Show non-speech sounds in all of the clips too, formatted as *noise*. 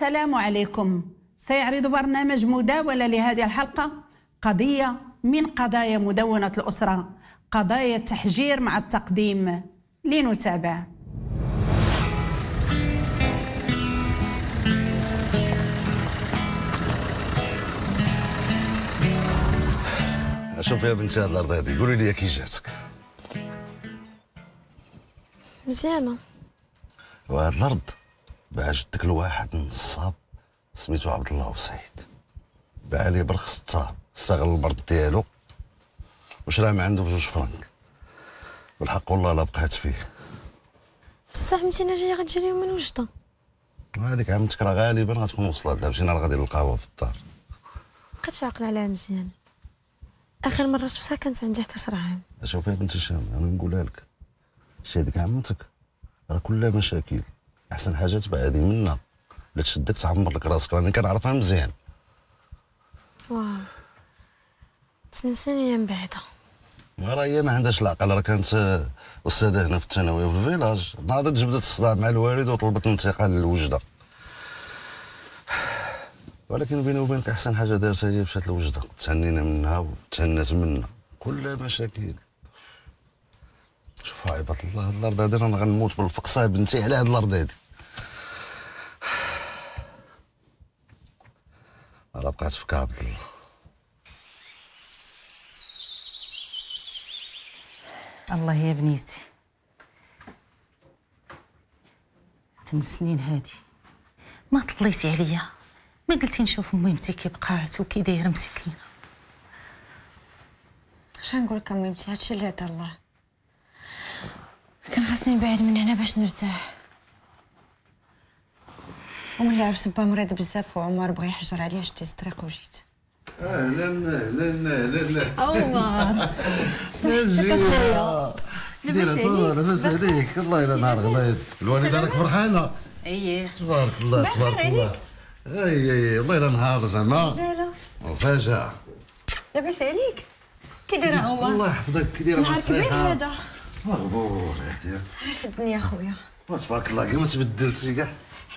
السلام عليكم. سيعرض برنامج مداولة لهذه الحلقة قضية من قضايا مدونة الأسرة قضايا التحجير مع التقديم. لنتابع. شوفي يا بنتي هاد الأرض هادي قولي لي كي جاتك. مزيانة. وهاد الأرض. باع جدك لواحد نصاب سميتو عبد الله وسعيد. باع لي برخص التراب استغل المرض ديالو وشرا ما عنده بجوج فرنك والحق والله لا بقيت فيه. بصح متينا جاية غتجي اليوم من وجدة. هذيك عمتك راه غالبا غتكون وصلت لها مشينا غادي للقهوه في الدار. بقيتش عاقلة عليها مزيان. آخر مرة شفتها كانت عندي 11 عام. شوفي يا بنت الشام أنا نقولها لك. شي هذيك عمتك راه كلها مشاكل. أحسن حاجة تبعدي منها لا تشدك تعمر لك راسك. راني كنعرفها مزيان. واو. ثمان سنين من بعدها. راه هي ما عندهاش العقل. راه كانت آه، أستاذة هنا في الثانويه في الفيلاج. ناضت جبدت الصداع مع الوالد وطلبت الانتقال للوجدة. ولكن بيني وبينك أحسن حاجة دارتها هي مشات لوجده تهنينا منها وتهنات منا. كلها مشاكل. شوف عباد الله هاد الأرض هادي رانا غنموت بالفقصه بنتي على هاد الأرض هادي. راه بقات في عبد الله الله يا بنيتي. ثمان سنين هادي. ما طليتي عليا. ما قلتي نشوف مهمتي كي بقات وكي دايرة مسكينة. اش نقول لك اميمتي هادشي اللي عطا الله. كان خاصني نبعد من هنا باش نرتاح. وملي عرفت با مريض بزاف وعمر بغى يحجر عليا شديت الطريق وجيت أهلا أهلا أهلا عمر نجية دير صور لاباس عليك الله يلا نهار غلايد الوالده راك فرحانه اييه تبارك الله تبارك الله اي اي والله الا نهار زعما مفاجأة لاباس عليك كي داير عمر الله يحفظك كي دايره نهار كبير هذا مغبور هادي عارف الدنيا خويا تبارك الله كاع ما تبدلتي كاع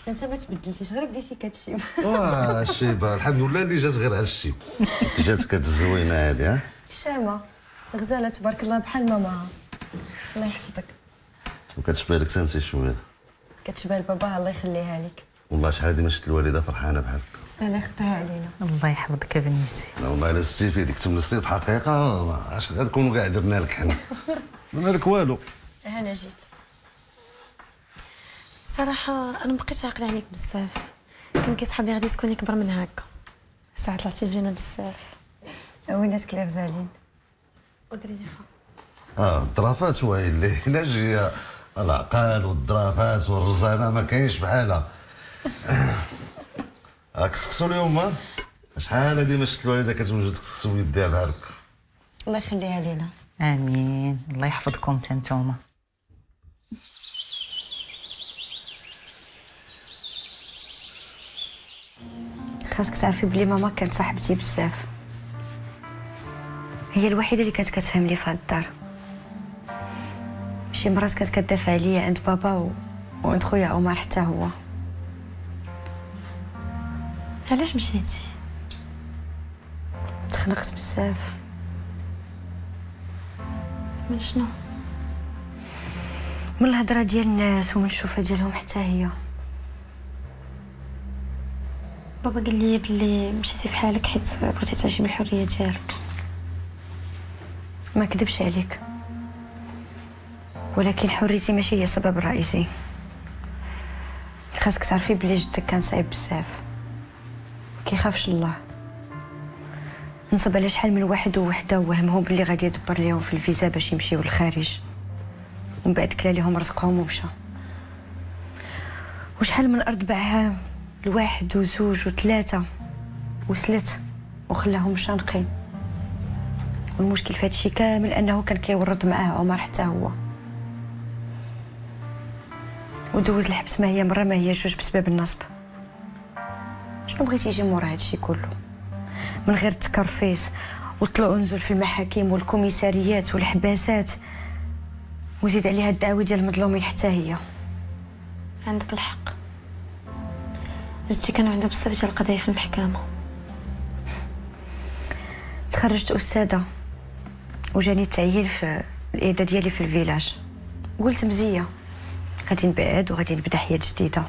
حتى انت ما تبدلتيش غير بديتي كتشيب. *laughs* واه الشيبه الحمد لله اللي جات غير على الشيب جاتك الزوينه هادي ها؟ شامة غزالة تبارك الله بحال ماما. الله يحفظك. وكتشبه لك انت شوية كتشبه لباباها الله يخليها لك. والله شحال هادي ما شفت الوالدة فرحانة بحالك. أنا خدتها علينا. الله يحفظك يا بنيتي لا والله الا ستي في ديك سنين في الحقيقة والله اش غنكونوا كاع درنا لك حنا. *laughs* درنا لك والو. أنا جيت. صراحة أنا مبقيتش عاقلة عليك بزاف. كان كيصحاب لي غادي تكوني كبر من هكا. ساعة طلعتي زوينة بزاف. ولاتك لا غزالين ودريفة آه الظرافات وهي اللي *laughs* ناجيه العقال والظرافات والرزانه ما كاينش بحالها هاك *coughs* سقسوا اليوم ها؟ شحال هادي ما شفت الوالده كتوجد تسوي يديها بحالك؟ الله يخليها لينا. آمين. الله يحفظكم تا خاصك تعرفي بلي ماما كانت صاحبتي بزاف. هي الوحيدة اللي كانت كتفهم لي في هاد الدار. شي مرات كانت كدافع عليا عند بابا و... وعند خويا عمر حتى هو. علاش مشيتي؟ تخنقت بزاف. من شنو؟ من الهضرة ديال الناس ومن الشوفة ديالهم حتى هي. بابا قال لي بلي مشيتي بحالك حيت بغيتي تعيشي بالحرية ديالك. ما كذبش عليك. ولكن حريتي ماشي هي السبب الرئيسي خاصك تعرفي بلي جدك كان صعيب بزاف. كيخافش الله. نصب على شحال من واحد ووحدة وهمهم بلي غادي يدبر ليهم في الفيزا باش يمشيو للخارج. ومن بعد كلا ليهم رزقهم ومشى. وشحال من أرض باعها لواحد وزوج وثلاثه وسلت وخلاهم شانقين. والمشكل في هادشي كامل أنه كان كيورط معاه عمر حتى هو. ودوز الحبس ما هي مرة ما هي جوج بسبب النصب. شنو بغيتي يجي مورا هادشي كله؟ من غير التكرفيس وطلعوا نزول في المحاكم والكوميساريات والحباسات. وزيد عليها الدعوه ديال المظلومين حتى هي. عندك الحق. جدي كانوا عنده بزاف ديال القضايا في المحكمة. تخرجت أستاذة وجاني التعيين في الإعداد ديالي في الفيلاج. قلت مزية. غادي نبعد وغادي نبدأ حياة جديدة.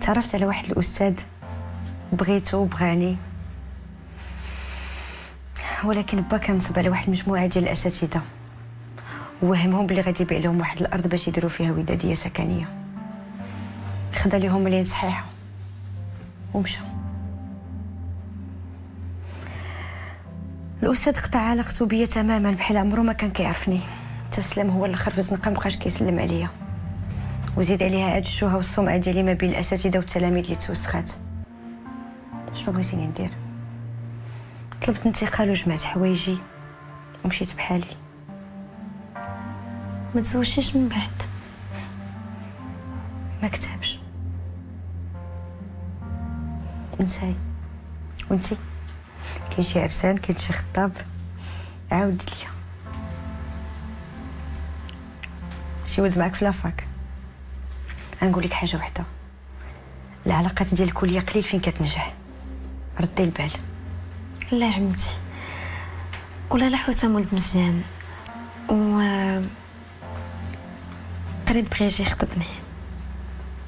تعرفت على واحد الأستاذ بغيته وبغاني. ولكن با كان على واحد المجموعه ديال الأساتذة. وهمهم بلي غادي يبيع لهم واحد الأرض باش يديروا فيها ودادية سكنية. خدا ليهم مليون صحيحة. ومشى الأستاذ قطع علاقته بيا تماما بحال عمره ما كان كيعرفني. تسلم هو الأخر في الزنقة مبقاش كيسلم عليا. وزيد عليها هاد الشوهه والسمعه ديالي ما بين الأساتذة والتلاميذ اللي توسخات. شنو بغيتيني ندير؟ طلبت انتقال وجمعت حوايجي ومشيت بحالي. ما تزوجتيش من بعد؟ ما كتبش. نساي وانتي كاين شي عرسان كاين شي خطاب. عاود ليا. شي ولد معاك في لافاك. غنقول لك حاجة وحدة. العلاقات ديال الكلية قليل فين كتنجح. ردي البال. لا عمتي. ولا لا حسام ولد مزيان. و قريب بغى يجي يخطبني.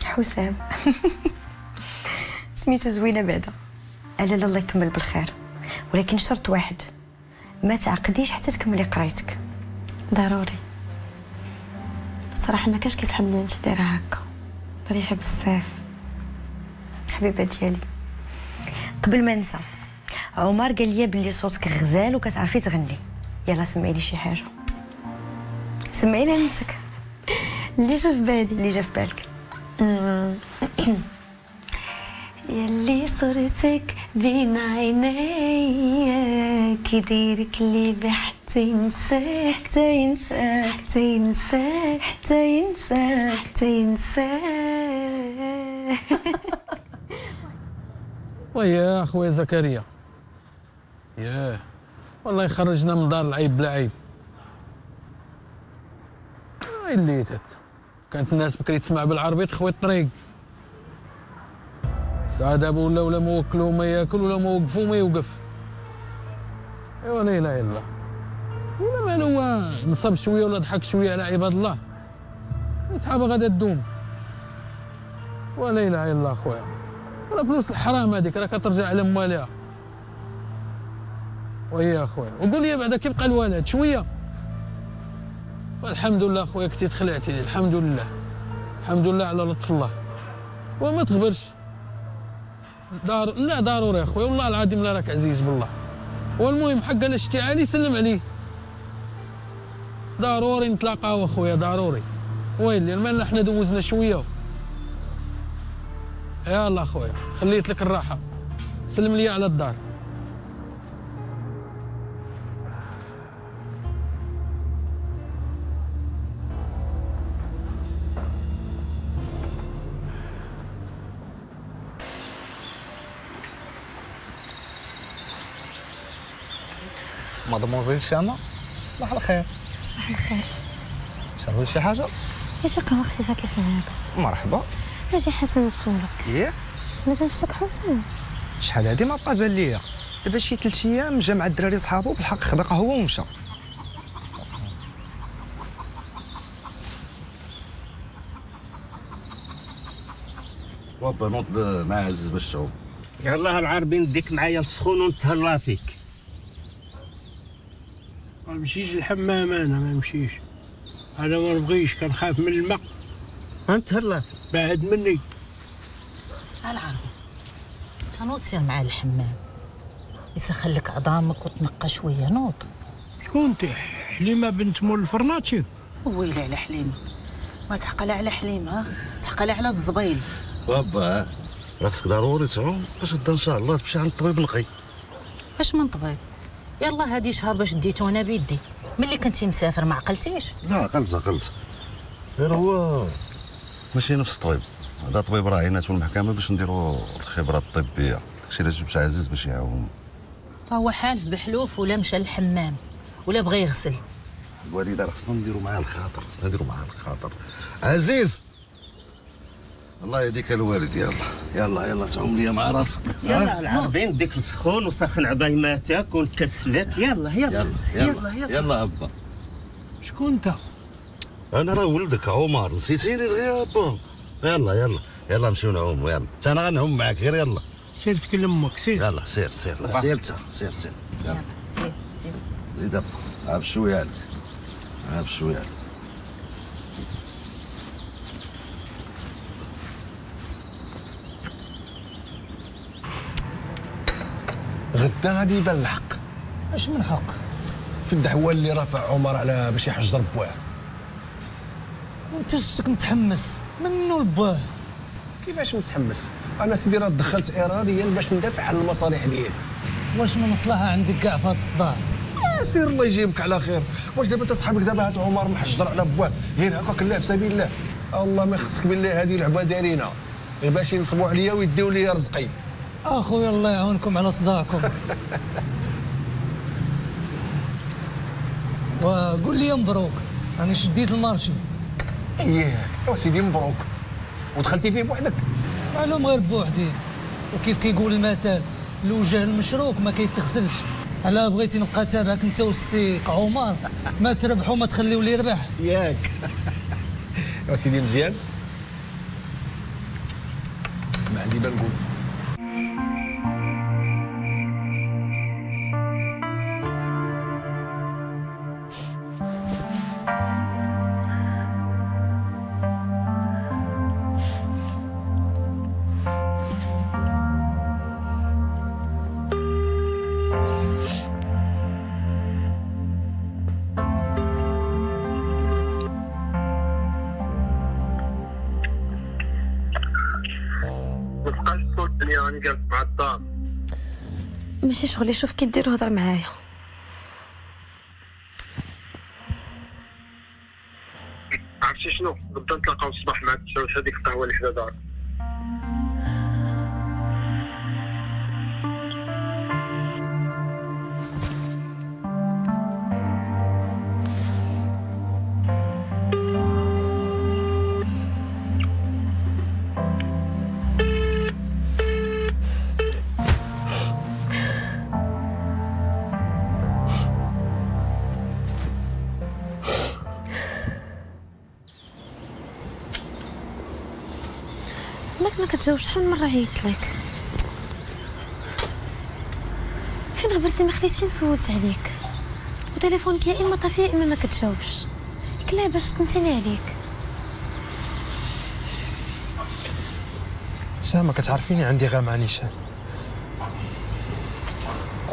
حسام. *laughs* سميتو زوينه بعدا. على الله يكمل بالخير. ولكن شرط واحد. ما تعقديش حتى تكملي قرايتك. ضروري. صراحة ما كاش كيسحبني انت دايرة هكا. ظريفه بزاف. حبيبة ديالي. قبل ما ننسى عمر قال لي بلي صوتك غزال وكتعرفي تغني. يلا سمعي لي شي حاجة. سمعينا نتك. *laughs* اللي جا في بالي. اللي جا في بالك. *clears throat* يلي صورتك بين عيني كيديرك اللي بحتى ينساه حتى ينساك حتى ينساك حتى ينساك حتى ينساه ويا اخويا زكريا. ياه والله خرجنا من دار العيب بلا عيب. اي الليتت كانت الناس بكري تسمع بالعربي تخوي الطريق. ساعة دابا ولا ولا ما وكلوا ما يأكل ولا ما وقفوا ما يوقف. ايوا لا إله إلا الله. ولا مال هو نصب شوية ولا ضحك شوية على عباد الله. صحابه غادا تدوم ولا إله إلا الله خويا ولا فلوس الحرام هذيك راه كترجع على مواليها وهي أخويا وقول لي بعدا كيبقى الولد شوية. والحمد لله خويا كنتي تخلعتي الحمد لله. الحمد لله على لطف الله. وما تغبرش دار لا ضروري اخويا والله العظيم لا راك عزيز بالله. والمهم حق الا شتي علي سلم عليه. ضروري نتلاقاو أخويا ضروري. ويلي المال حنا دوزنا شوية. يلا أخويا خليت لك الراحة. سلم لي على الدار. مادموزيل شامة صباح الخير. صباح الخير. شربي شي حاجة؟ إيش قهوه خفيفه كيف العاده مرحبا. أجي حسن نسولك إيه؟ ما كانش لك حسام شحال هادي؟ ما بقى بان ليا. دابا شي ثلاث أيام جا مع الدراري صحابو بالحق خدا قهوة ومشى. بابا نوض مع عزيز باش تعوم يلاه العربي نديك معايا السخون ونتهلا فيك ما نمشيش الحمام أنا ما نمشيش أنا ما نبغيش كنخاف من الماء. نتهلا فيك بعد مني. العربي تنوض سير مع الحمام. يسخن لك عظامك وتنقى شوية نوض. شكون أنت؟ حليمة بنت مول الفرناتشي. ويلي على حليمة. ما تعقل على حليمة ها؟ تعقل على الزبيل. بابا راسك ضروري تعوم باش غدا إن شاء الله تمشي عند الطبيب نقي أش من طبيب؟ يلا هادي شهر باش ديتو أنا بيدي. ملي كنتي مسافر ما عقلتيش؟ لا قلت قلت غير هو ماشي نفس الطبيب. هذا طبيب راعينات والمحكمة باش نديروا الخبرة الطبية. داكشي اللي جبت عزيز باش يعاون. هو حالف بحلوف ولا مشى للحمام ولا بغى يغسل. الوالدة راه خصنا نديروا معاه الخاطر خصنا نديروا معاه الخاطر. عزيز! الله يهديك الوالد يلا. يلا يلا تعوم لي مع راسك. يلا العربين ديك السخون وسخن عظيماتك ونكسلك يلا يلا يلا يلا يلا أبا. شكون أنت؟ أنا راه ولدك عمر. نسيتيني دغيا أبا. يلا يلا يلا نمشيو نعوموا يلا. حتى أنا غنعوم معاك غير يلا. سير تكلم أمك سير. يلا سير سير. سير انت سير سير. يلا سير سير. زيد أبا. عاب شوية عليك. عاب شوية عليك. غادي يبان الحق. اش من حق؟ في الدعوة اللي رفع عمر على باش يحجر بواه وانت شتك متحمس. منو لباه كيفاش متحمس؟ أنا سيدي راه دخلت اراديا باش ندافع على المصالح ديالي. واش من مصلحة عندك كاع في هذا الصداع؟ آه سير الله يجيبك على خير. واش دابا أنت صحابك دابا هات عمر محجر على بواه غير هكاك الله في سبيل الله. الله ما يخصك بالله هذه لعبه دارينا غير باش ينصبوا عليا ويديو لي رزقي. اخويا الله يعاونكم على صداعكم وقول لي مبروك راني شديت المارشي. إيه سيدي مبروك. ودخلتي فيه بوحدك؟ معلوم غير بوحدي. وكيف كيقول المثل الوجه المشروك ما كيتغسلش. على بغيتي نبقى تابعك أنت وستيك عمر؟ ما تربحوا ما تخليو لي ربح. ياك. يا سيدي مزيان؟ ما عندي ما نقول. متبقاش تقول الدنيا راني جالس مع الدار ماشي شغلي شوف كي دير هضر معايا. عرفتي شنو؟ غدا نتلاقاو الصباح مع التساوس هذيك القهوة اللي حدا دارك كتجاوبش شحال من مرة عيطت لك؟ فين غبرتي ما خليتش فين سولت عليك. وتليفونك يا إما طافي يا إما ما كتجاوبش. كلا باش تنتيني عليك. سامة كتعرفيني عندي غير مع نيشان.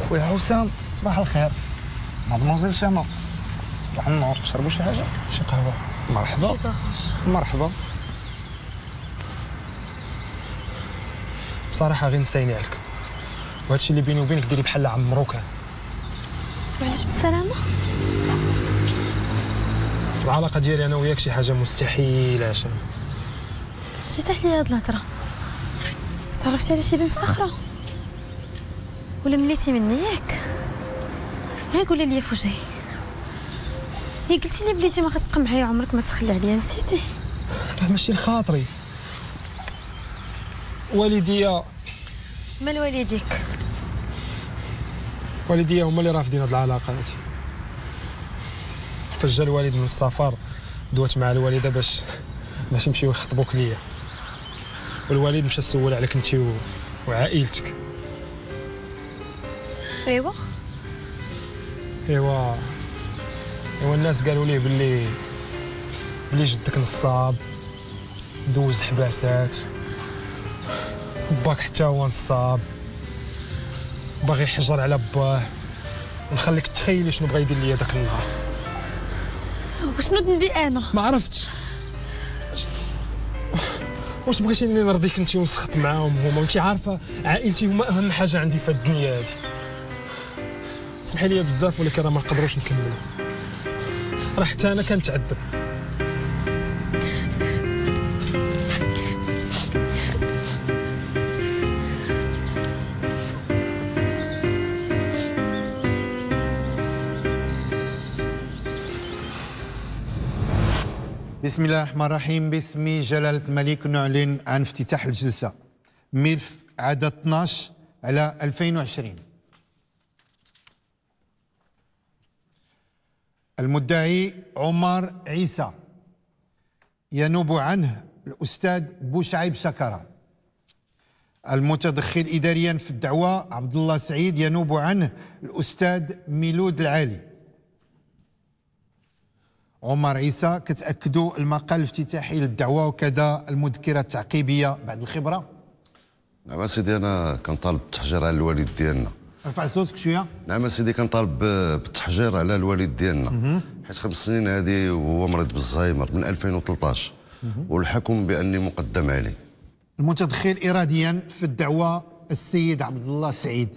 خويا حسام صباح الخير. مادموزيل شامة صباح النور تشربوا شي حاجة؟ شي قهوة. مرحبا. مرحبا. بصراحة غير نسيني عليك. وهادشي اللي بيني وبينك ديري بحال عمرو كان وعلاش بالسلامة؟ العلاقة ديالي أنا وياك شي حاجة مستحيلة يا شام جيت عليا هاد الهضرة. صرفتي على شي بنت آخرى؟ ولا مليتي مني ياك؟ غير قولي لي فوجاي هي قلتي لي بليتي ما غتبقى معايا عمرك ما تخلي عليا نسيتي. راه ماشي لخاطري. والديا مال والديك؟ والديا هما اللي رافضين هاد العلاقة هادي. فاش جا الوالد من السفر دوات مع الوالدة باش باش يمشيو يخطبوك ليا. والوالد مشى سول عليك انت و... وعائلتك. ايوا ايوا ايوا الناس قالوا ليه باللي بلي جدك نصاب دوز الحباسات باك حتى هو نصاب. باغي يحجر على باه. ونخليك تخيلي شنو بغا يدير ليا داك النهار. وشنو ذنبي أنا؟ ما عرفتش. واش بغيتيني نرضيك انت ونسخط معاهم هما؟ وانت عارفة عائلتي هما أهم حاجة عندي في الدنيا هادي. سمحي لي بزاف ولكن راه ما نقدروش نكملوا راه حتى أنا كنتعذب. بسم الله الرحمن الرحيم. باسم جلالة الملك نعلن عن افتتاح الجلسة. ملف عدد 12 على 2020 المدعي عمر عيسى. ينوب عنه الأستاذ بوشعيب شكرة المتدخل إداريا في الدعوة عبد الله سعيد ينوب عنه الأستاذ ميلود العالي. عمر عيسى كتأكدوا المقال الافتتاحي للدعوة وكذا المذكرة التعقيبية بعد الخبرة؟ نعم سيدي أنا كنطالب بالتحجير على الوالد ديالنا. ارفع صوتك شوية. نعم سيدي كنطالب بالتحجير على الوالد ديالنا. حيت خمس سنين هذه وهو مريض بالزهايمر من 2013 والحكم بأني مقدم عليه. المتدخل اراديا في الدعوة السيد عبد الله سعيد.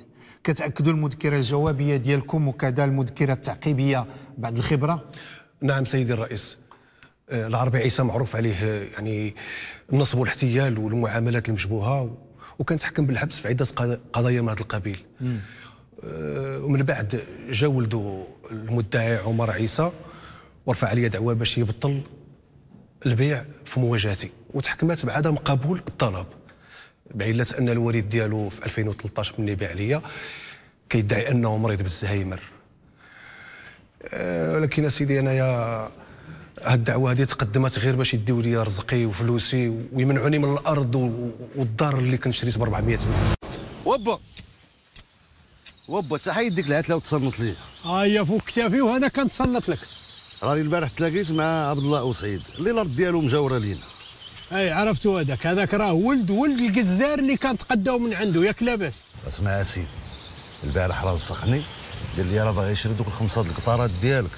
كتأكدوا المذكرة الجوابية ديالكم وكذا المذكرة التعقيبية بعد الخبرة؟ نعم سيدي الرئيس. آه، العربي عيسى معروف عليه آه، يعني النصب والاحتيال والمعاملات المشبوهة وكان تحكم بالحبس في عدة قضا- قضايا من هذا القبيل. آه، ومن بعد جا ولده المدعي عمر عيسى ورفع عليه دعوة باش يبطل البيع في مواجهتي وتحكمت بعدم قبول الطلب. بعلة ان الوالد ديالو في 2013 ملي باع ليا كيدعي أنه مريض بالزهايمر. ولكن اسيدي انايا هاد الدعوه هذه تقدمت غير باش يديو لي رزقي وفلوسي ويمنعوني من الأرض والدار اللي كنت شريت ب 400 مليون وبا وبا حيد ديك العتله وتصنت لي. هيا فوق كتافي وأنا كنتصنت لك. راني البارح تلاقيت مع عبد الله وسعيد اللي الأرض ديالو مجاورة لينا. أي عرفتو هذاك. هذاك راه ولد ولد الجزار اللي كان تقداو من عنده. ياك لاباس. اسمع سيدي البارح راه لصقني قال لي راه باغي يشري دوك الخمسة د الهكتارات ديالك.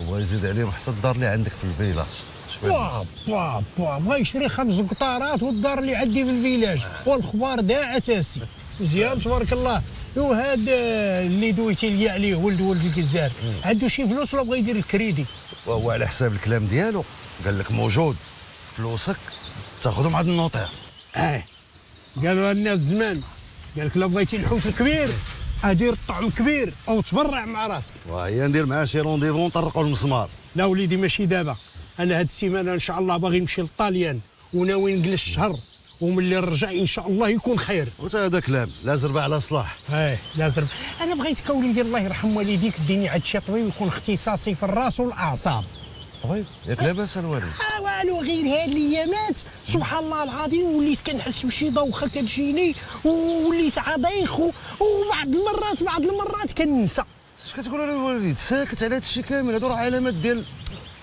وبغا يزيد عليهم حتى الدار اللي عندك في ال village. وا وا وا بغا يشري خمس هكتارات والدار اللي عندي في ال village. والخبار داع أسيدي. مزيان تبارك الله. وهذا اللي دويتي لي عليه ولد ولد الجزار. عنده شي فلوس ولا بغا يدير الكريدي؟ وهو على حساب الكلام ديالو. قال لك موجود. فلوسك تاخذهم عند ال notaire. آه. قالوا الناس زمان قال لك لو بغيتي الحوت الكبير. أدير الطعم كبير أو تبرع مع راسك. وهي ندير معاه شي rendez-vous ونطرقوا المسمار. لا وليدي ماشي دابا. أنا هاد السيمانة إن شاء الله باغي نمشي للطاليان وناوي نجلس شهر وملي نرجع إن شاء الله يكون خير. وتا هذا كلام لا زربه على صلاح. إيه لازم أنا بغيتك وليدي الله يرحم والديك ديني عند شي طبيب يكون اختصاصي في الراس والأعصاب. طيب ياك لاباس الوالد. والو غير هاد الايامات سبحان الله العظيم وليت كنحس بشي دوخه كتجيني ووليت عضيخ وبعض المرات بعض المرات كننسى. اش كتقول على الوالد؟ ساكت على هادشي كامل هادو راه علامات ديال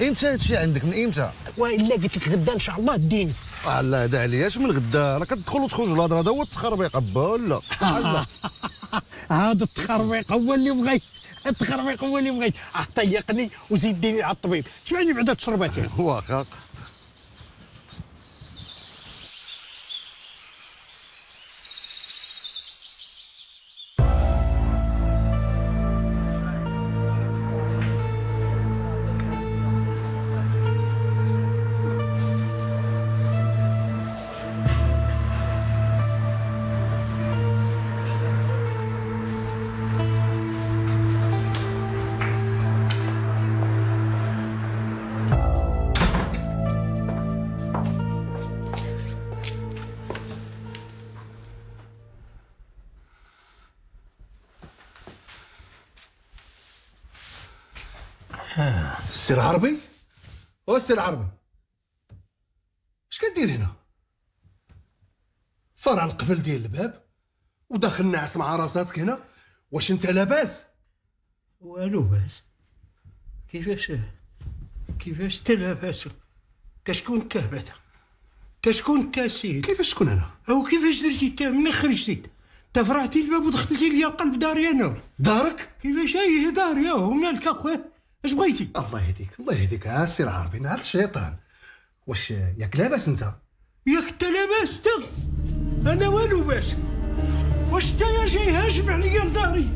إمتى هادشي عندك؟ من إمتى؟ وإلا قلت لك غدا إن شاء الله ديني آه لا هذا علاش من غدا. راه كتدخل وتخرج الهضرة هذا هو التخربيق با ولا؟ صح *laughs* لا هذا التخربيق هو اللي بغيت. التخربيق هو اللي بغيت. آه، طيقني وزيدني على الطبيب. تبعني بعدا تشرباتين واخا السي العربي هو السي العربي اش كدير هنا؟ فرع القفل ديال الباب وداخل ناعس مع راساتك هنا. واش أنت لاباس؟ والو باس. كيفاش؟ كيفاش أنت لاباس؟ كشكون أنت بعدا؟ كشكون أنت سيد؟ كيفاش تكون أنا؟ أو كيفاش درتي أنت؟ منين خرجتي أنت؟ فرعتي الباب ودخلتي ليا قلب داري أنا. دارك؟ كيفاش؟ أي داري أهو مالك أخويا؟ اش بغيتي الله يهديك الله يهديك. ها السي العربي نهار الشيطان. واش ياك لاباس أنت؟ ياك أنت لاباس انت أنا والو باس واش انت يا جاي هاجم عليا لداري؟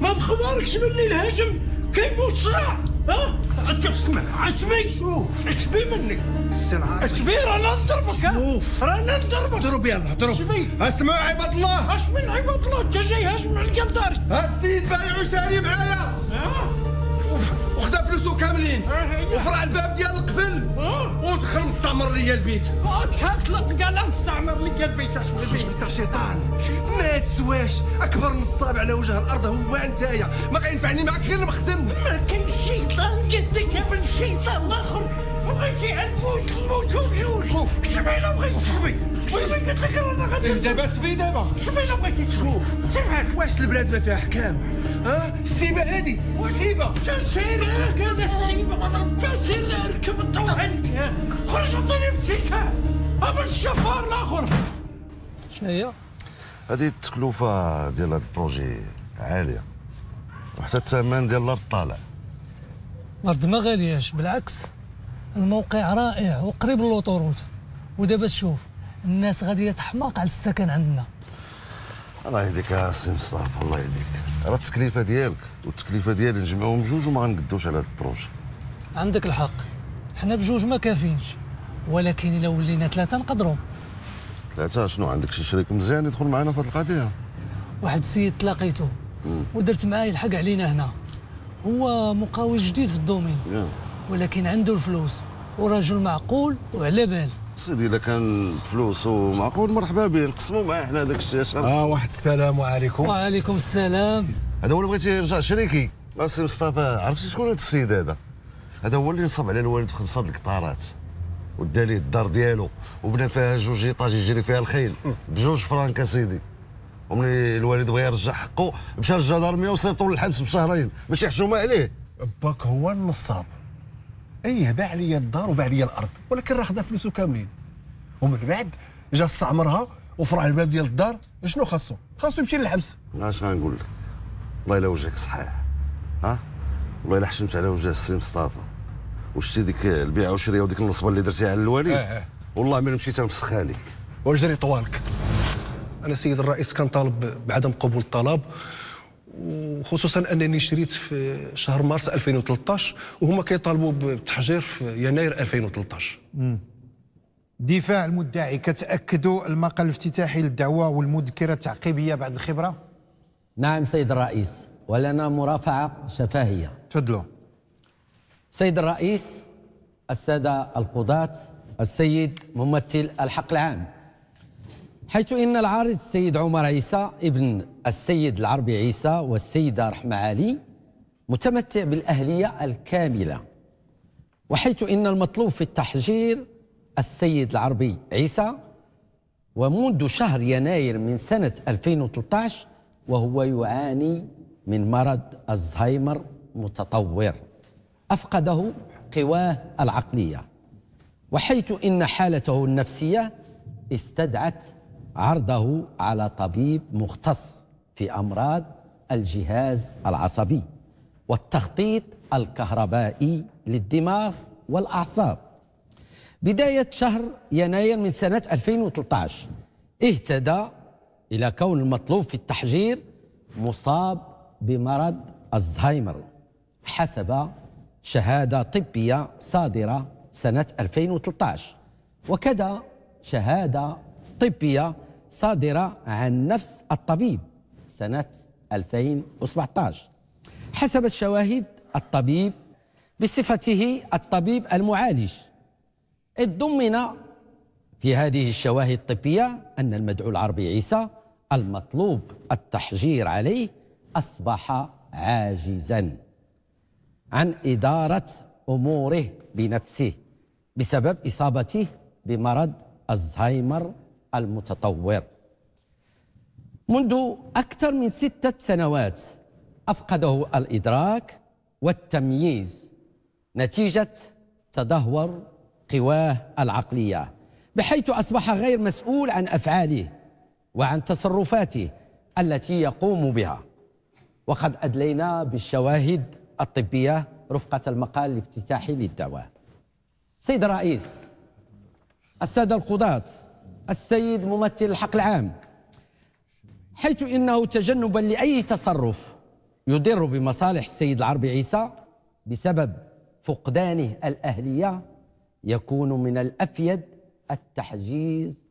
ما بخباركش مني الهاجم؟ كيموت صراع ها؟ أنت اسمع. اسمي. شوف. اسمي العربي اسمي رانا نضربك. شوف. رانا نضربك. اضرب يلا اضرب اسمي. اسمعوا عباد الله. اش من عباد الله. انت جاي هاجم عليا لداري. هاد السيد بايع وشاري معايا. ها؟ كاملين. وفرع الباب ديال القفل. ودخل مستعمر ليا البيت. تطلق قال مستعمر لي البيت. شوف أنت شيطان؟ ما تسواش. أكبر نصاب على وجه الأرض هو انتيا ما غينفعني معك غير المخزن. ما كان الشيطان قدك يا بن الشيطان بغيتي نموت نموتو بجوج. شتبي الا بغيت تشبي شتبي قلت لك أنا غادي دابا سبي دابا. شتبي الا بغيتي تشوف سير واش البلاد ما فيها أحكام؟ ها؟ السيبة هادي وسيبه تسير أنا السيبة. أنا تسير أركب الضوء عليك خرج عطيني ابتسام ابن الشفار الآخر. شنو هي؟ هذه التكلفة ديال هذا البروجي عالية. وحتى الثمن ديال الأرض طالع الأرض ما غالياش بالعكس. الموقع رائع وقريب للوطوروت ودابا تشوف الناس غاديه تحماق على السكن عندنا. الله يهديك يا سي مصطفى الله يهديك. راه التكلفة ديالك والتكلفة ديالي نجمعوهم بجوج وما غنقدوش على هذا ال projet عندك الحق. حنا بجوج ما كافينش. ولكن إلا ولينا ثلاثة نقدروا. ثلاثة؟ شنو عندك شي شريك مزيان يدخل معنا في هذه القضية؟ واحد السيد تلاقيته. ودرت معاه يلحق علينا هنا. هو مقاول جديد في ال domaine. يا. ولكن عنده الفلوس. ورجل معقول وعلى بال. سيدي الا كان فلوس ومعقول مرحبا به نقسموا معاه حنا داك الشيء. آه واحد السلام عليكم. وعليكم السلام. هذا هو اللي بغيتي يرجع شريكي. سي مصطفى عرفتي شكون هذا السيد هذا؟ هذا هو اللي نصب على الوالد في خمسة الهكتارات. ودى ليه الدار ديالو. وبنى فيها جوج étages يجري فيها الخيل. بجوج فرانك سيدي. وملي الوالد بغى يرجع حقه مشى للجدارميه وصيفطوا للحبس بشهرين. ماشي حشومه عليه. باك هو النصاب. إيه باع لي الدار وباع لي الأرض ولكن راه خدا فلوسه كاملين. ومن بعد جا استعمرها وفرع الباب ديال الدار شنو خاصو؟ خاصو يمشي للحبس. اش غنقول لك؟ والله إلا وجهك صحيح. ها؟ والله إلا حشمت على وجه السي مصطفى. وشتي ديك البيع والشريه وديك النصبة اللي درتيها على الوالد آه آه. والله ما مشيت نفسخها لك. وجري طوالك. أنا سيد الرئيس كان طالب بعدم قبول الطلب. وخصوصا أنني شريت في شهر مارس 2013 وهما كيطالبوا بالتحجير في يناير 2013 دفاع المدعي كتاكدوا المقال الافتتاحي للدعوة والمذكرة التعقيبية بعد الخبرة؟ نعم سيد الرئيس ولنا مرافعة شفهية تفضلوا. سيد الرئيس السادة القضاة السيد ممثل الحق العام. حيث إن العارض السيد عمر عيسى ابن السيد العربي عيسى والسيدة رحمة علي متمتع بالأهلية الكاملة وحيث إن المطلوب في التحجير السيد العربي عيسى ومنذ شهر يناير من سنة 2013 وهو يعاني من مرض ألزهايمر متطور أفقده قواه العقلية وحيث إن حالته النفسية استدعت عرضه على طبيب مختص في أمراض الجهاز العصبي والتخطيط الكهربائي للدماغ والأعصاب. بداية شهر يناير من سنة 2013 اهتدى إلى كون المطلوب في التحجير مصاب بمرض الزهايمر حسب شهادة طبية صادرة سنة 2013 وكذا شهادة طبية صادرة عن نفس الطبيب سنة 2017 حسب الشواهد الطبيب بصفته الطبيب المعالج. إذ ضمن في هذه الشواهد الطبية أن المدعو العربي عيسى المطلوب التحجير عليه أصبح عاجزا عن إدارة أموره بنفسه بسبب إصابته بمرض الزهايمر المتطور. منذ أكثر من ستة سنوات أفقده الإدراك والتمييز نتيجة تدهور قواه العقلية بحيث أصبح غير مسؤول عن أفعاله وعن تصرفاته التي يقوم بها. وقد أدلينا بالشواهد الطبية رفقة المقال الافتتاحي للدعوة سيد الرئيس السادة القضاة السيد ممثل الحق العام حيث إنه تجنبا لأي تصرف يضر بمصالح السيد العربي عيسى بسبب فقدانه الأهلية يكون من الأفيد التحجيز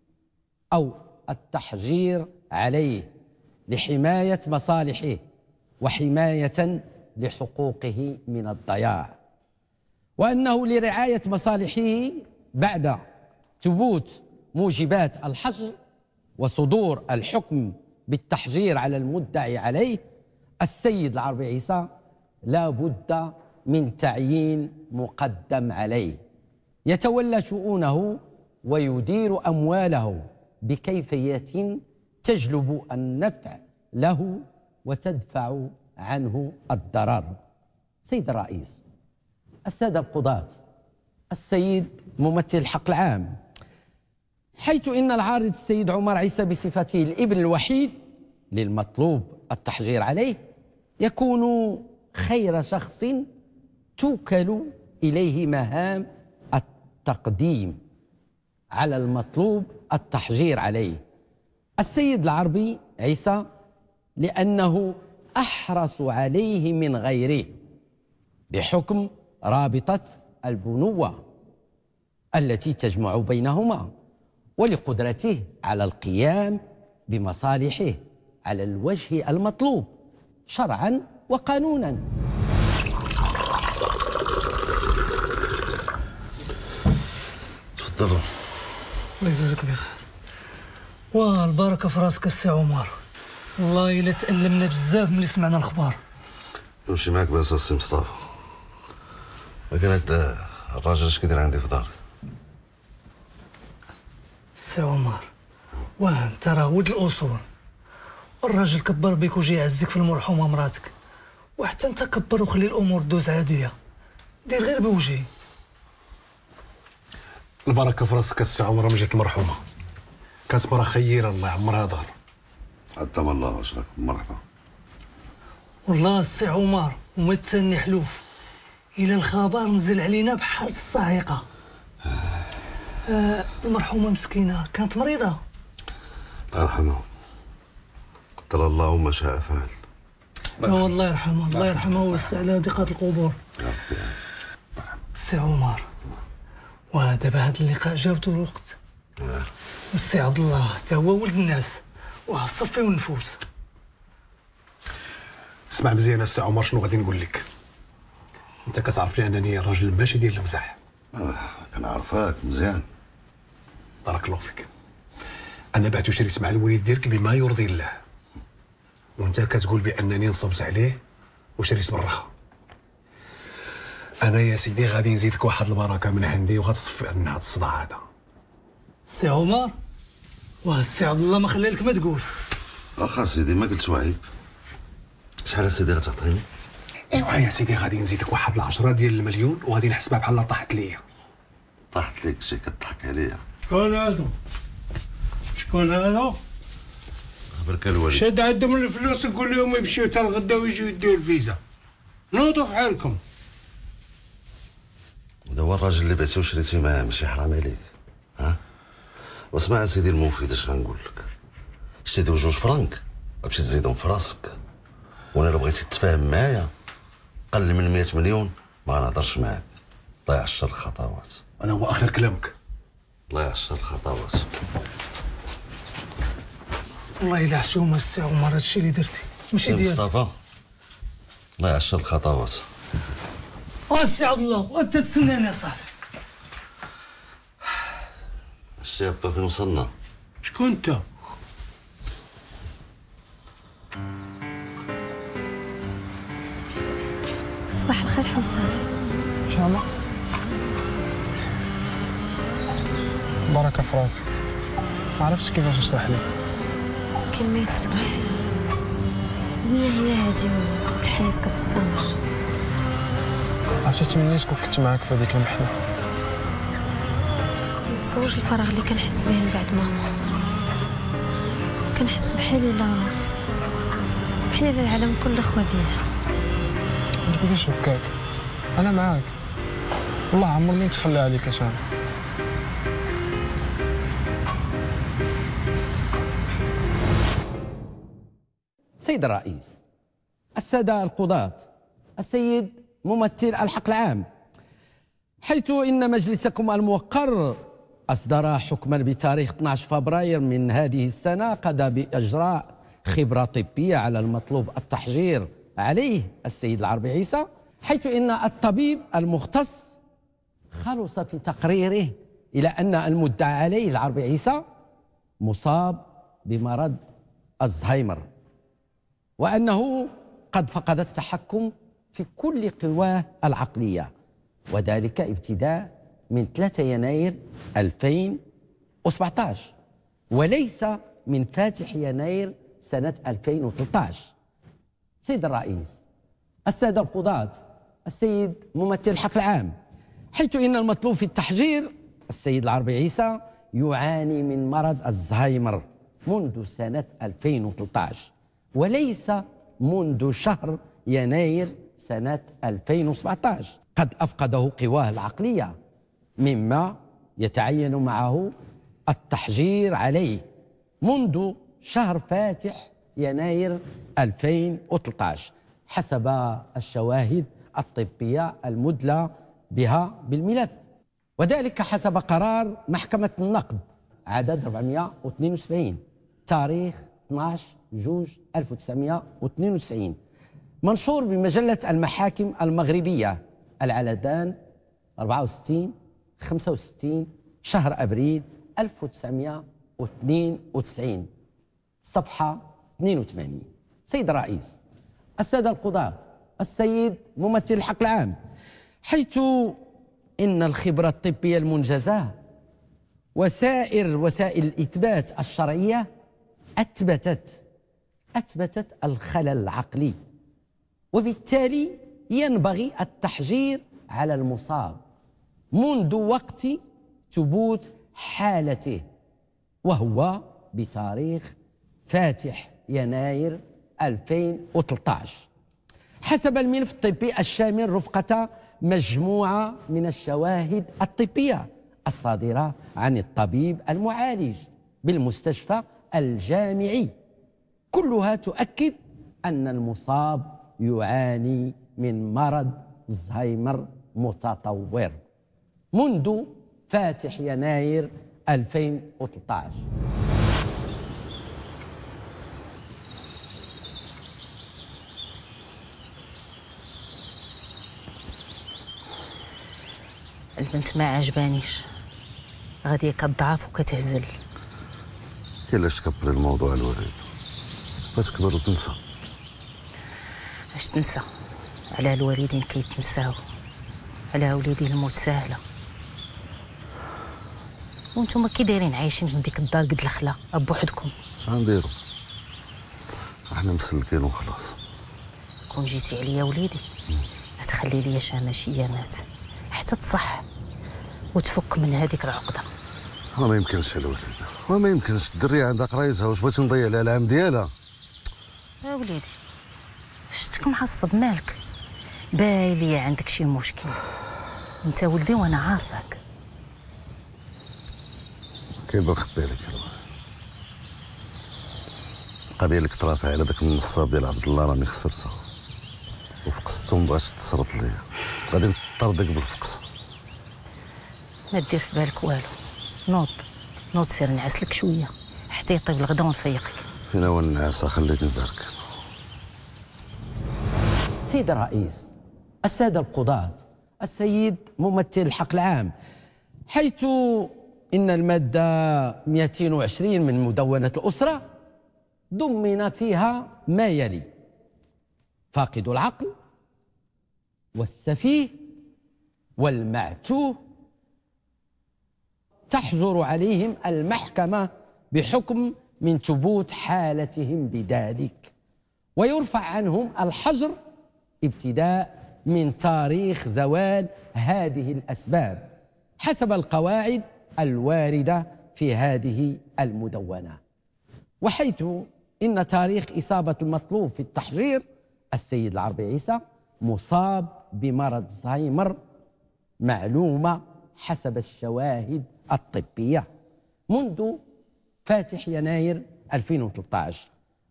أو التحجير عليه لحماية مصالحه وحماية لحقوقه من الضياع وأنه لرعاية مصالحه بعد ثبوت موجبات الحجر وصدور الحكم بالتحجير على المدعي عليه السيد العربي عيسى لا بد من تعيين مقدم عليه. يتولى شؤونه ويدير أمواله بكيفية تجلب النفع له وتدفع عنه الضرر. سيد الرئيس السادة القضاة السيد ممثل الحق العام حيث إن العارض السيد عمر عيسى بصفته الابن الوحيد للمطلوب التحجير عليه يكون خير شخص توكل إليه مهام التقديم على المطلوب التحجير عليه. السيد العربي عيسى لأنه أحرص عليه من غيره بحكم رابطة البنوة التي تجمع بينهما. ولقدرته على القيام بمصالحه على الوجه المطلوب شرعا وقانونا. تفضل الله يجازيك بخير. واه البركه في راسك السي عمر. والله إلا تألمنا بزاف ملي سمعنا الخبار نمشي معاك بس السي مصطفى. لكن هاد الراجل اش كيدير عندي في داري السي عمر. واه انت راه ولد الأصول. الراجل كبر بك وجي يعزك في المرحومه مراتك وحتى انت كبر وخلي الأمور دوز عادية. دير غير بوجهي. البركة في راسك السي عمر من جهة المرحومة. كانت مرة خيرة الله يعمرها دار. حتى من الله واشراك مرحبا. والله السي عمر وما تسني حلوف. إلى الخبر نزل علينا بحال الصاعقه آه المرحومه مسكينة كانت مريضة؟ الله يرحمها. قدر الله ما شاء فعل. آه الله يرحمها الله يرحمها ويوسع على ضيقات القبور. السي عمر ودابا هذا اللقاء جاوبته الوقت. والسي عبد الله تا هو ولد الناس واه صفي ونفوس اسمع مزيان السي عمر شنو غادي نقول لك؟ انت كتعرفني أنني راجل ماشي ديال المزاح. كنعرفك مزيان. بارك الله فيك. أنا بعت وشريت مع الوليد ديالك بما يرضي الله. وأنت كتقول بأنني نصبت عليه وشريت بالرخا أنا يا سيدي غادي نزيدك واحد البركة من عندي وغتصفي عنا هذا الصداع هذا. السي عمر. واه السي عبد الله ما خلى لك ما تقول. واخا سيدي ما قلت وعيب. شحال سيدي غتعطيني؟ أيوا يا سيدي غادي نزيدك واحد العشرة ديال المليون وغادي نحسبها بحال طاحت ليا. طاحت ليك شي كضحك عليا. شكون شكون هذا خبرك الوالد شاد عندهم الفلوس نقول لهم يمشيو حتى الغدا ويجيو يديو الفيزا. نوضوا في حالكم. هذا هو الراجل اللي بعتي وشريتي معاه ماشي حرام عليك. ها؟ واسمع سيدي المفيد اش غنقول لك؟ شتي جوج فرانك غتمشي تزيدهم في راسك. وأنا لو بغيتي تتفاهم معايا قل من 100 مليون ما غنهضرش معاك. الله يعشر الخطوات أنا هو آخر كلامك. الله يعشر الخطوات والله إلا حشومه السي عمر هادشي اللي درتي. ماشي ديالك. مصطفى. الله يعشر الخطوات آه السي عبد الله وانت تسناني صاحبي. الشي با فين وصلنا؟ شكون أنت؟ صباح الخير حسام إن شاء الله. بركه في راسي ما عرفتش كيفاش نشرح لك. كلمة يتشرح الدنيا هي هادي والحياة كتستمر عرفتي تمنيت كون كنت معاك في هذيك المحنة. متصورش الفراغ اللي كنحس به من بعد ماما. كنحس بحال الا بحال إلا العالم كله خوا بيا. ما تقوليش هكاك. أنا معاك. والله عمرني نتخلى عليك أنا سيد الرئيس السادة القضاة السيد ممثل الحق العام. حيث إن مجلسكم الموقر أصدر حكما بتاريخ 12 فبراير من هذه السنة قضى بإجراء خبرة طبية على المطلوب التحجير عليه السيد العربي عيسى حيث إن الطبيب المختص خلص في تقريره إلى أن المدعى عليه العربي عيسى مصاب بمرض ألزهايمر. وأنه قد فقد التحكم في كل قواه العقلية وذلك ابتداء من 3 يناير 2017 وليس من فاتح يناير سنة 2013 سيد الرئيس السادة القضاة السيد ممثل الحق العام حيث إن المطلوب في التحجير السيد العربي عيسى يعاني من مرض الزهايمر منذ سنة 2013 وليس منذ شهر يناير سنة 2017 قد أفقده قواه العقلية مما يتعين معه التحجير عليه منذ شهر فاتح يناير 2013 حسب الشواهد الطبية المدلى بها بالملف. وذلك حسب قرار محكمة النقد عدد 472 تاريخ 12 جوج 1992 منشور بمجلة المحاكم المغربية العلدان 64 65 شهر أبريل 1992 صفحة 82 سيد الرئيس السادة القضاة السيد ممثل الحق العام حيث إن الخبرة الطبية المنجزة وسائر وسائل الإثبات الشرعية أثبتت أثبتت الخلل العقلي وبالتالي ينبغي التحجير على المصاب منذ وقت ثبوت حالته وهو بتاريخ فاتح يناير 2013 حسب الملف الطبي الشامل رفقة مجموعة من الشواهد الطبية الصادرة عن الطبيب المعالج بالمستشفى الجامعي. كلها تؤكد أن المصاب يعاني من مرض الزهايمر متطور منذ فاتح يناير 2013 البنت ما عجبانيش. غادي كتضعف وكتهزل. علاش تكبري الموضوع الوليد تكبر وتنسى. اش تنسى؟ على الوالدين كيتنساو على وليدي الموت سهلة. وأنتم كي دايرين عايشين في ديك الدار قد الخلا بوحدكم غنديرو إحنا مسلكين وخلاص. كون جيتي عليا وليدي غتخلي ليا شماشيامات حتى تصح وتفك من هذيك العقدة. ما يمكنش الوليد وما يمكنش. الدريه عندها قرايتها واش بغيتي نضيع لها العام ديالها؟ يا وليدي. شتك معصب مالك؟ باين ليا عندك شي مشكل. انت ولدي وأنا عارفك. كيف نخبي لك القضية اللي كنت رافع على داك النصاب ديال عبد الله راني خسرتها وفقستو مبغاش تصرد ليا. غادي نطردك بالفقس. ما دير في بالك والو. نوض. نوض سير نعس لك شوية. حتى يطيب الغدا ونفيقك. فينا هو النعاسه خليتني بارك سيد الرئيس السادة القضاة السيد ممثل الحق العام حيث إن المادة 220 من مدونة الأسرة ضمن فيها ما يلي فاقد العقل والسفيه والمعتوه تحجر عليهم المحكمة بحكم من ثبوت حالتهم بذلك ويرفع عنهم الحجر ابتداء من تاريخ زوال هذه الأسباب حسب القواعد الواردة في هذه المدونة. وحيث إن تاريخ إصابة المطلوب في التحجير السيد العربي عيسى مصاب بمرض زهايمر معلومة حسب الشواهد الطبية منذ فاتح يناير 2013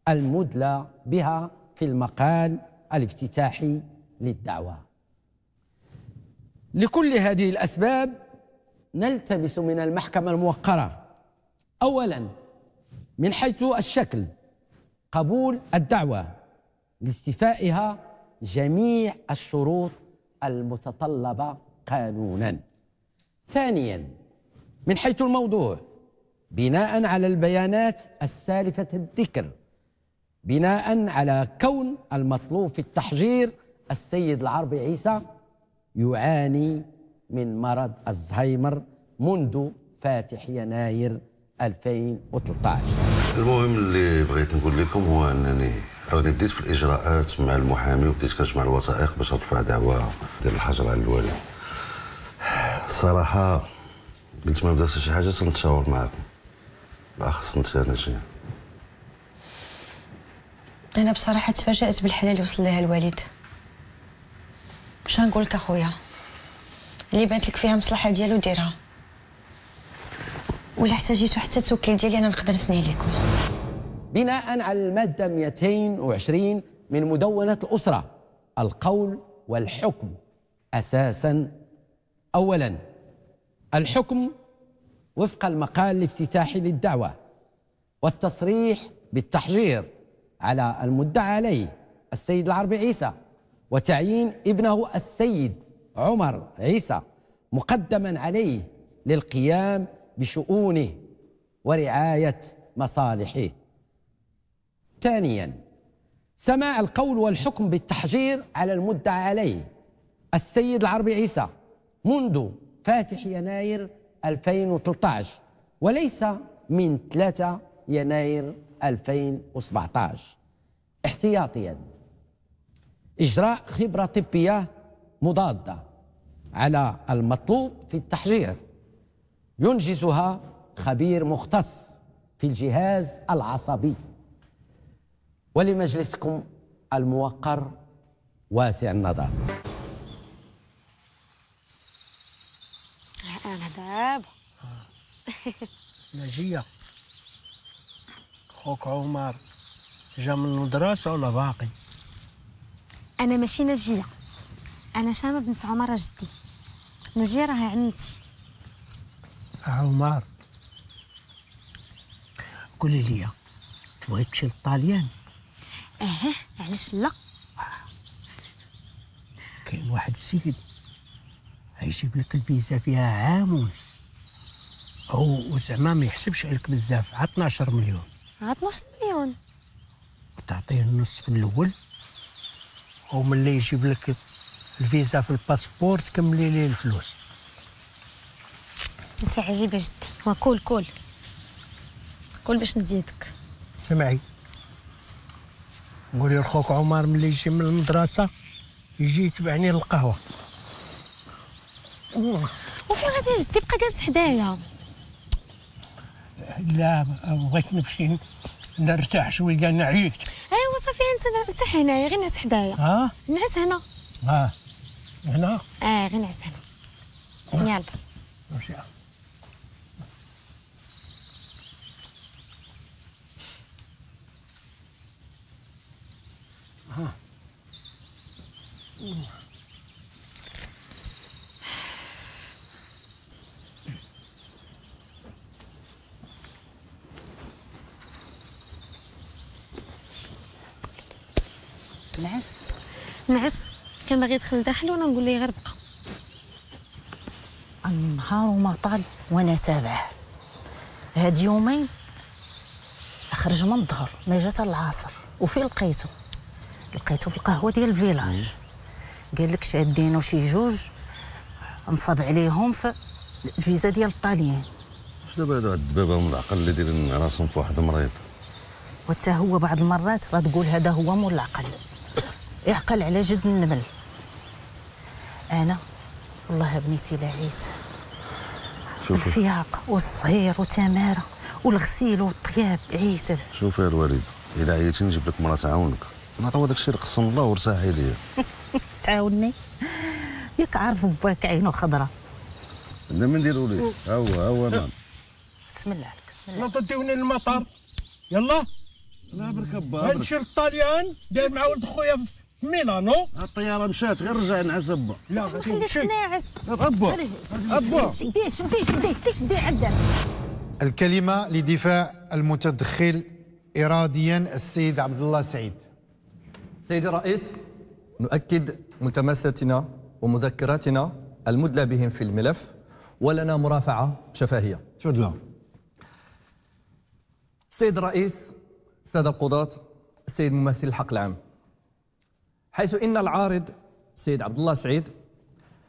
المدلى بها في المقال الافتتاحي للدعوة. لكل هذه الأسباب نلتمس من المحكمة الموقرة. أولا من حيث الشكل قبول الدعوة لاستيفائها جميع الشروط المتطلبة قانونا. ثانيا من حيث الموضوع بناء على البيانات السالفة الذكر بناء على كون المطلوب في التحجير السيد العربي عيسى يعاني من مرض الزهايمر منذ فاتح يناير 2013 المهم اللي بغيت نقول لكم هو أنني راني بديت في الإجراءات مع المحامي وبديت كنجمع الوثائق باش نرفع دعوى ديال الحجر على الوالد. الصراحه قلت ما بدات شي حاجة تنتشاور معاكم. بالاخص انت شي. أنا بصراحة تفاجأت بالحاله اللي وصل لها الوالد. باش نقول لك أخويا. اللي بانت لك فيها مصلحة ديالو ديرها. ولا احتاجيتو حتى التوكيل ديالي أنا نقدر نسني لكم. بناء على المادة 220 من مدونة الأسرة القول والحكم أساسا. أولا الحكم وفق المقال الافتتاحي للدعوة والتصريح بالتحجير. على المدعى عليه السيد العربي عيسى وتعيين ابنه السيد عمر عيسى مقدما عليه للقيام بشؤونه ورعاية مصالحه. ثانيا سماع القول والحكم بالتحجير على المدعى عليه السيد العربي عيسى منذ فاتح يناير 2013 وليس من 3 يناير 2017 احتياطيا. إجراء خبرة طبية مضادة على المطلوب في التحجير. ينجزها خبير مختص في الجهاز العصبي. ولمجلسكم الموقر واسع النظر. أنا دابا نجية خوك عمر. جا من المدرسة ولا باقي؟ أنا ماشي نجية. أنا شامة بنت عمر جدي. نجية راها عمتي عمر. قولي لي تبغي تمشي للطاليان آه علاش لا؟ كاين واحد السيد هيجيب لك الفيزا فيها عام ونص هو زعما ما يحسبش عليك بزاف عا 12 مليون. عا 12 مليون. تعطيه النص في الأول. وملي يجيب لك الفيزا في ال passeport تكملي ليه الفلوس. أنت عجيبة جدي وكول كول كول باش نزيدك. سمعي. قولي لخوك عمر ملي يجي من المدرسة يجي يتبعني للقهوة. وفين غادي جدي بقى جالس حدايا. لا بغيت نمشي نرتاح شوية نعيت ايوا صافي أنت نرتاح هنايا غير نعس حدايا. ها؟ نعس هنا. ها هنا؟ آه غير نعس هنا. يلا ماشي ها نعس نعس كان باغي يدخل داخل وأنا نقول ليه غير بقى. النهار وما طال وأنا تابعه هاد يومين خرج من الظهر ما جات العصر وفين لقيتو؟ لقيتو في القهوة ديال الفيلاج. قال لك شادين شي جوج نصب عليهم في الفيزا ديال الطاليان واش دابا هادو هاد الدبابة من العقل اللي دايرين راسهم في واحد مريض وتا هو بعض المرات راه تقول هذا هو مول العقل *coughs* يعقل على جد النمل أنا؟ والله بنيتي لعيت شوفي. الفياق والصهير وتماره والغسيل والطياب عيت. شوفي يا الوالد إلا عييتي نجيب لك مرا تعاونك. نعطيو داك الشيء اللي قسم الله ورساحي ليا. *laughs* تعاوني؟ ياك عارف باك عينو خضرا عندنا من نديرو ليه ها هو ها هو نعم بسم الله عليك بسم الله. نطديوني للمطار. يلا. لا برك با نمشي للطاليان. داير مع ولد خويا ميلانو الطيارة مشات غير رجع نعس با لا خليك ناعس أبا أبا. شديه شديه شديه شديه عندك. الكلمة لدفاع المتدخل إراديا السيد عبد الله سعيد. سيدي الرئيس نؤكد ملتمساتنا ومذكراتنا المدلى بهم في الملف ولنا مرافعة شفهية تفضلوا السيد الرئيس السادة القضاة السيد ممثل الحق العام. حيث إن العارض السيد عبد الله سعيد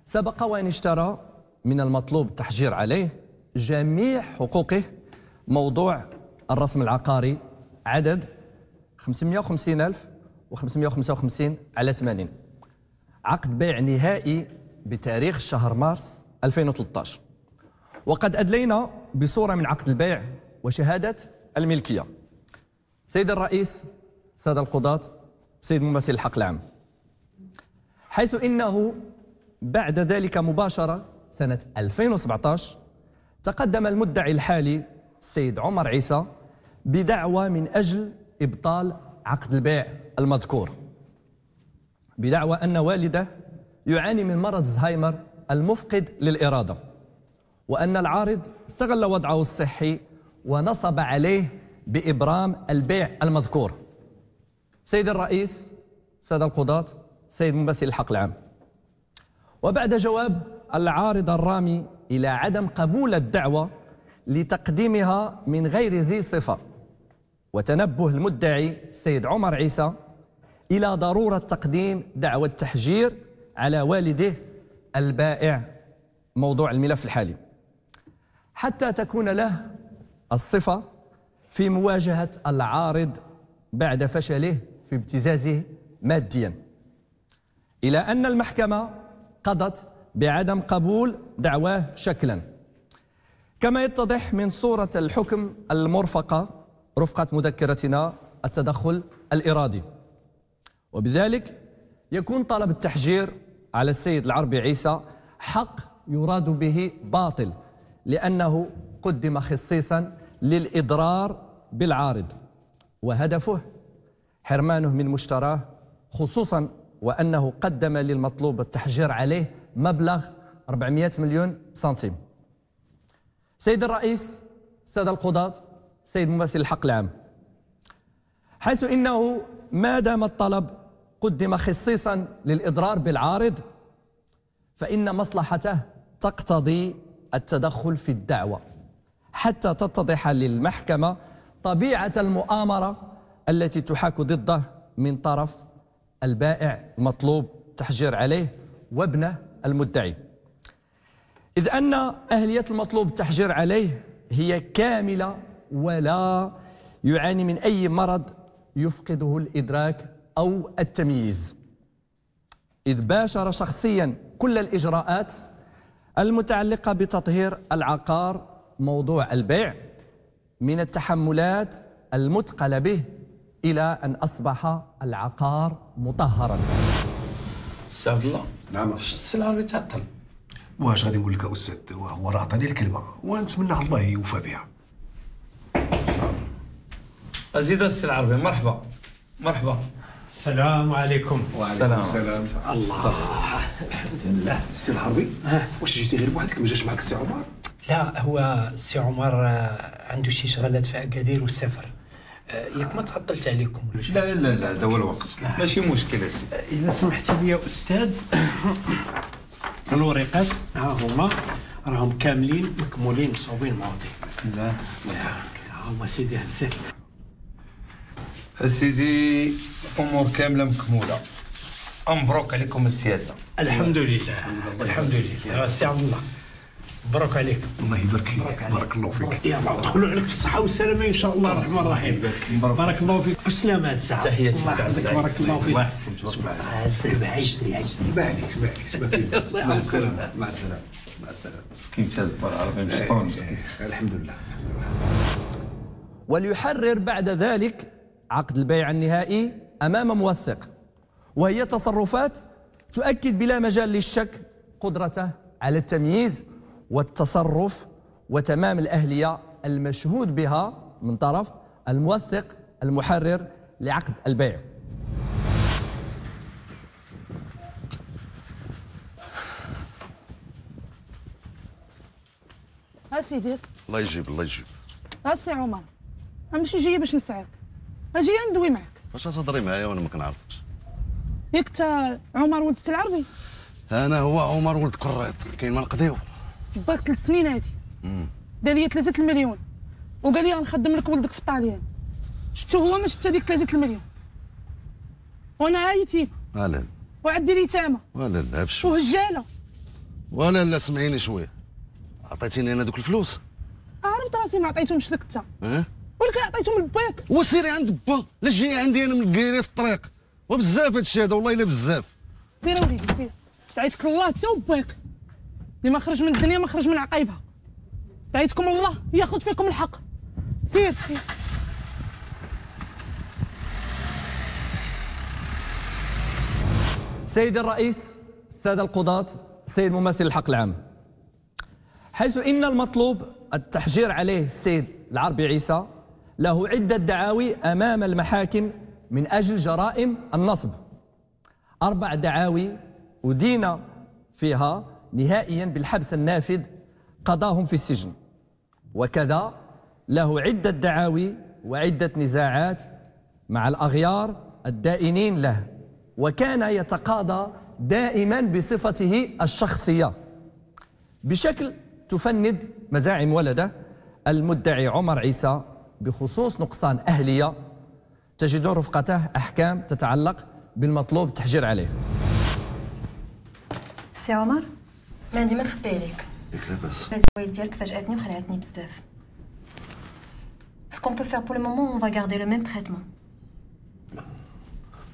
سبق وأن اشترى من المطلوب التحجير عليه جميع حقوقه موضوع الرسم العقاري عدد 550555 على 80 عقد بيع نهائي بتاريخ شهر مارس 2013 وقد أدلينا بصورة من عقد البيع وشهادة الملكية. سيد الرئيس سادة القضاة سيد ممثل الحق العام. حيث إنه بعد ذلك مباشرة سنة 2017 تقدم المدعي الحالي السيد عمر عيسى بدعوى من أجل إبطال عقد البيع المذكور. بدعوى أن والده يعاني من مرض زهايمر المفقد للإرادة وأن العارض استغل وضعه الصحي ونصب عليه بإبرام البيع المذكور. سيد الرئيس سادة القضاة سيد ممثل الحق العام. وبعد جواب العارض الرامي إلى عدم قبول الدعوة لتقديمها من غير ذي صفة وتنبه المدعي السيد عمر عيسى إلى ضرورة تقديم دعوة تحجير على والده البائع موضوع الملف الحالي. حتى تكون له الصفة في مواجهة العارض بعد فشله في ابتزازه ماديا. إلى أن المحكمة قضت بعدم قبول دعواه شكلا. كما يتضح من صورة الحكم المرفقة رفقة مذكرتنا التدخل الإرادي. وبذلك يكون طلب التحجير على السيد العربي عيسى حق يراد به باطل لأنه قدم خصيصا للإضرار بالعارض وهدفه حرمانه من مشتراه خصوصا وأنه قدم للمطلوب التحجير عليه مبلغ 400 مليون سنتيم. سيد الرئيس السادة القضاة سيد ممثل الحق العام حيث إنه ما دام الطلب قدم خصيصا للإضرار بالعارض فإن مصلحته تقتضي التدخل في الدعوة حتى تتضح للمحكمة طبيعة المؤامرة التي تحاك ضده من طرف البائع المطلوب تحجير عليه وابنه المدعي. إذ أن أهلية المطلوب التحجير عليه هي كاملة ولا يعاني من أي مرض يفقده الإدراك أو التمييز. إذ باشر شخصيا كل الإجراءات المتعلقة بتطهير العقار موضوع البيع من التحملات المثقلة به إلى أن أصبح العقار مطهرا. عبد الله. نعم. شفت السي العربي تعطل واش غادي نقول لك يا أستاذ؟ هو راه عطاني الكلمة ونتمنى الله يوفى بها. أزيد السي العربي مرحبا. مرحبا. السلام عليكم. السلام. السلام. الله. الحمد لله. السي الحربي واش جيتي غير بوحدك؟ ما جاش معك السي عمر؟ لا هو السي عمر آه، عنده شي شغلات في أكادير والسفر. ياك ما تعطلت عليكم ولا شي؟ لا لا لا هذا هو الوقت. ماشي مشكل اسي إذا سمحتي لي يا أستاذ. *coughs* الوريقات ها هما راهم كاملين مكمولين مصوبين مواضيع لا ها هما سيدي هسه سيدي امور كاملة مكمولة. مبروك عليكم السيادة. الحمد لله الحمد لله. السي عبد الله. مبروك عليك. الله يبارك فيك. بارك الله فيك. يا الله دخلوا عليك بالصحة والسلامة إن شاء الله. الرحمن الرحيم. بارك الله فيك. بالسلامة الساعة. تحياتي الساعة يحفظك، سعيد. بارك الله فيك. الله الله. السلامة معليش معليش الله مع يحفظك. السلامة. مع السلامة. مع السلامة. مسكين العربي مشطون مسكين. الحمد لله. وليحرر بعد ذلك عقد البيع النهائي أمام موثق. وهي تصرفات تؤكد بلا مجال للشك قدرته على التمييز والتصرف وتمام الأهلية المشهود بها من طرف الموثق المحرر لعقد البيع. ها سيدي الله يجيب الله يجيب. ها السي عمر. أنا ماشي جاية باش نسعاك أنا جاية ندوي معك واش تهضري معايا وأنا ما كنعرفكش؟ ياك تا عمر ولد السي العربي أنا هو عمر ولد كريط كاين ما نقضيو باك ثلاث سنين هادي. دار لي 3 المليون. وقال لي غنخدم لك ولدك في الطاليان. شفتو هو ما شفت هذيك 3 المليون. وأنا عايتين لا لا. وعندي اليتامى. ولا لا بشو. وهجاله ولا لا سمعيني شوية. عطيتيني أنا دوك الفلوس. عرفت راسي ما عطيتهمش لك انت آه ولكن عطيتهم لباك وسيري عند با. لا جاي عندي أنا من الكيري في الطريق. وبزاف هادشي هذا والله إلا بزاف. سير وليدي سير. دعيتك الله انت وباك. اللي ما خرج من الدنيا ما خرج من عقايبها. دعيتكم الله ياخذ فيكم الحق. سير سير. سيد الرئيس السادة القضاة سيد ممثل الحق العام. حيث إن المطلوب التحجير عليه السيد العربي عيسى له عدة دعاوي أمام المحاكم من أجل جرائم النصب. أربع دعاوي أدين فيها نهائيا بالحبس النافذ قضاهم في السجن. وكذا له عدة دعاوي وعدة نزاعات مع الأغيار الدائنين له. وكان يتقاضى دائما بصفته الشخصية. بشكل تفند مزاعم ولده المدعي عمر عيسى بخصوص نقصان أهلية تجدون رفقته أحكام تتعلق بالمطلوب التحجير عليه. سي عمر؟ ما عندي ما نخبي عليك ياك لاباس الوالد ديالك فاجأتني وخلعتني بزاف qu'on peut faire pour le moment, on va garder le même traitement.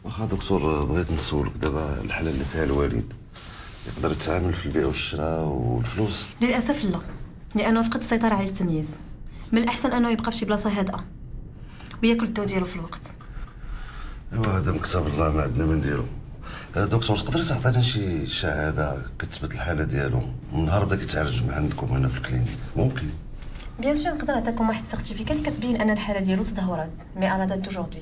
واخا دكتور بغيت نسولك دابا الحاله اللي فيها الوالد يقدر يتعامل في البيع والشراء والفلوس للأسف لا لأنه فقد السيطرة على التمييز من الأحسن أنه يبقى في شي بلاصة هادئة وياكل الدو ديالو في الوقت ايوا هذا مكتب الله ما عندنا ما نديرو دكتور تقدر تعطينا شي شهادة كتثبت الحالة ديالو؟ من نهار بدا كيتعالج مع عندكم هنا في الكلينيك ممكن؟ bien sûr نقدر نعطيكم واحد ال certificat اللي كتبين أن الحالة ديالو تدهورات mais à la date d'aujourd'hui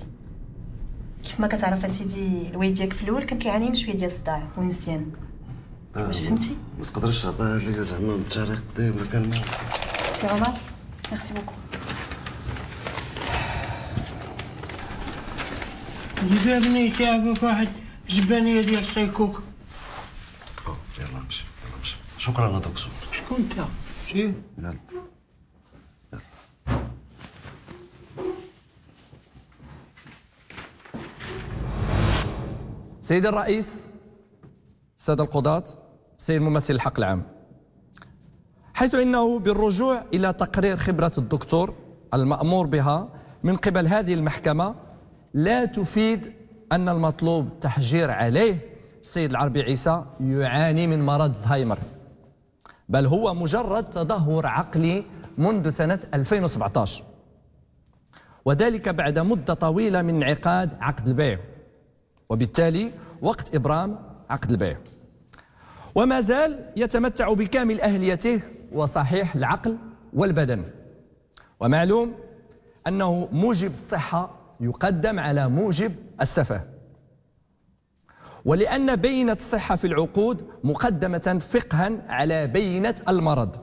كيف ما كتعرف أسيدي الوالد ديالك في الأول كان كيعاني من شوية ديال الصداع والنسيان. آه، واش فهمتي؟ ما تقدرش تعطيها لي زعما من تاريخ قديم ما كان معاك. سي عمر merci beaucoup جابني تعبك واحد جبانية ديال سيكوك يلا نمشي يلا نمشي شكرا يا دكتور شكون انت؟ شي يلا سيد الرئيس السادة القضاة سيد ممثل الحق العام حيث إنه بالرجوع إلى تقرير خبرة الدكتور المأمور بها من قبل هذه المحكمة لا تفيد أن المطلوب تحجير عليه السيد العربي عيسى يعاني من مرض زهايمر. بل هو مجرد تدهور عقلي منذ سنة 2017 وذلك بعد مدة طويلة من انعقاد عقد البيع. وبالتالي وقت إبرام عقد البيع. وما زال يتمتع بكامل أهليته وصحيح العقل والبدن. ومعلوم أنه موجب الصحة يقدم على موجب السفة. ولأن بينة الصحة في العقود مقدمة فقها على بينة المرض.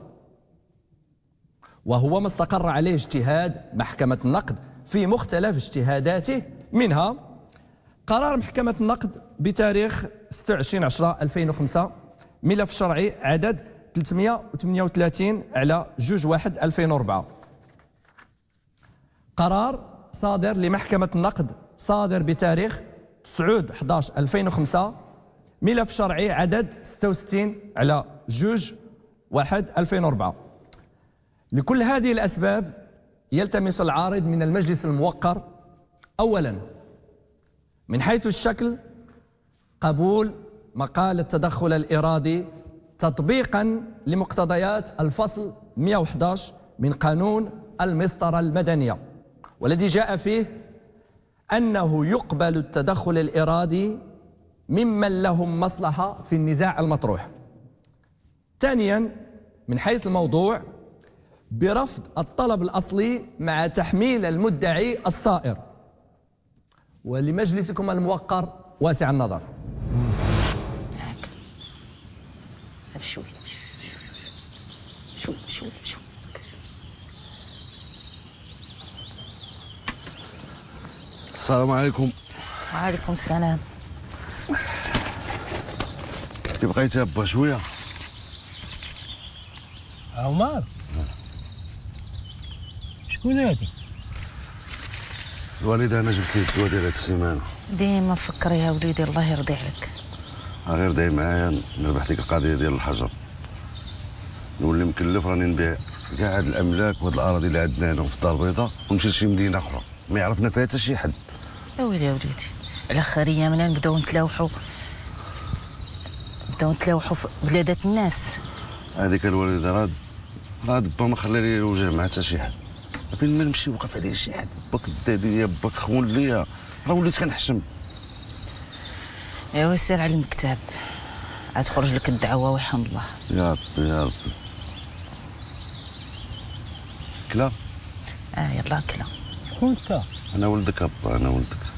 وهو ما استقر عليه اجتهاد محكمة النقد في مختلف اجتهاداته منها قرار محكمة النقد بتاريخ 26 10 2005 ملف شرعي عدد 338 على جوج واحد 2004 قرار صادر لمحكمة النقد صادر بتاريخ 9 11 2005 ملف شرعي عدد 66 على جوج واحد 2004 لكل هذه الأسباب يلتمس العارض من المجلس الموقر أولا من حيث الشكل قبول مقال التدخل الإرادي تطبيقا لمقتضيات الفصل 111 من قانون المسطرة المدنية. والذي جاء فيه أنه يقبل التدخل الإرادي ممن لهم مصلحة في النزاع المطروح. ثانيا من حيث الموضوع برفض الطلب الأصلي مع تحميل المدعي الصائر. ولمجلسكم الموقر واسع النظر. بشوي شوي شوي شوي. السلام عليكم. وعليكم السلام. كي بقيتي ابا شوية؟ عمر. شكون هادي؟ الوالدة أنا جبت لي الدواء ديال هاد السيمانة. ديما فكر يا وليدي الله يرضي عليك. غير داي معايا نربح ديك القضية ديال الحجر. نولي مكلف راني نبيع كاع هاد الأملاك وهاد الأراضي اللي عندنا هنا في الدار البيضاء ونمشي لشي مدينة أخرى. ما يعرفنا فيها حتى شي حد. يا ويلي يا وليدي؟ على خير ايامنا نبداو نتلاوحوا نبداو نتلاوحوا في بلادات الناس. هذيك الوالده راه راه با ما خلى لي الوجه مع حتى شي حد. فين ما نمشي وقف عليا شي حد. باك دادي يا باك خون ليا. راه وليت كنحشم. ايوا سير على المكتب. عاد تخرج لك الدعوة ويحمد الله يا ربي يا ربي. كلا؟ آه يلا كلا. شكون انت أنا ولدك أبا أنا ولدك.